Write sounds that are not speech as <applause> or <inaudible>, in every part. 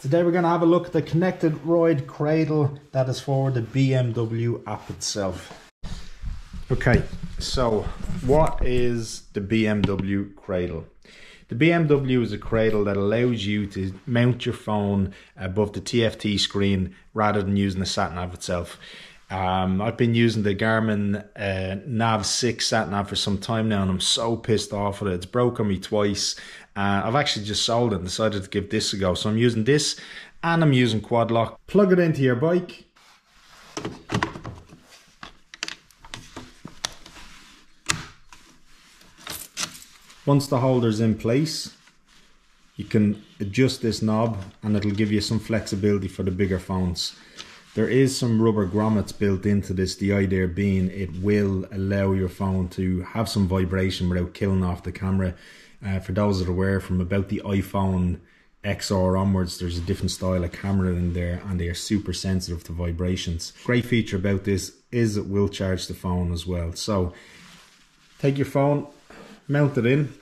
Today we're going to have a look at the connected ride cradle that is for the BMW app itself. Okay, so what is the BMW cradle? The BMW is a cradle that allows you to mount your phone above the TFT screen rather than using the sat nav itself. Um, I've been using the Garmin uh, Nav 6 sat nav for some time now and I'm so pissed off with it. It's broken me twice. Uh, I've actually just sold it and decided to give this a go. So I'm using this and I'm using Quad Lock. Plug it into your bike. Once the holder's in place, you can adjust this knob and it'll give you some flexibility for the bigger phones. There is some rubber grommets built into this, the idea being it will allow your phone to have some vibration without killing off the camera. Uh, for those that are aware, from about the iPhone XR onwards, there's a different style of camera in there and they are super sensitive to vibrations. Great feature about this is it will charge the phone as well. So take your phone, mount it in.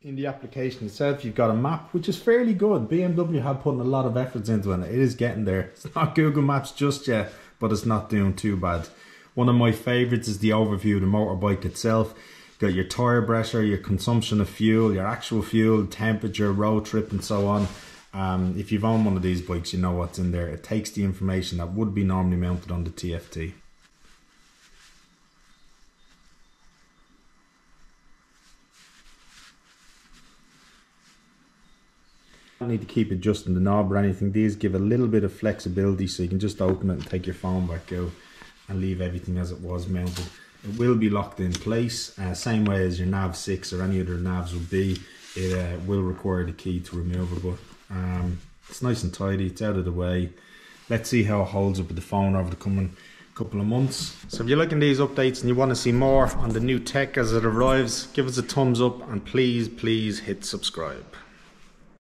In the application itself, you've got a map, which is fairly good. BMW have put a lot of efforts into it. It is getting there. It's <laughs> not Google Maps just yet, but it's not doing too bad. One of my favorites is the overview of the motorbike itself. Got your tire pressure, your consumption of fuel, your actual fuel, temperature, road trip, and so on. Um, if you've owned one of these bikes, you know what's in there. It takes the information that would be normally mounted on the TFT. Don't need to keep adjusting the knob or anything. These give a little bit of flexibility so you can just open it and take your phone back out and leave everything as it was mounted. It will be locked in place, uh, same way as your Nav 6 or any other Navs would be. It uh, will require the key to remove it, but um, it's nice and tidy, it's out of the way. Let's see how it holds up with the phone over the coming couple of months. So if you're liking these updates and you want to see more on the new tech as it arrives, give us a thumbs up and please, please hit subscribe.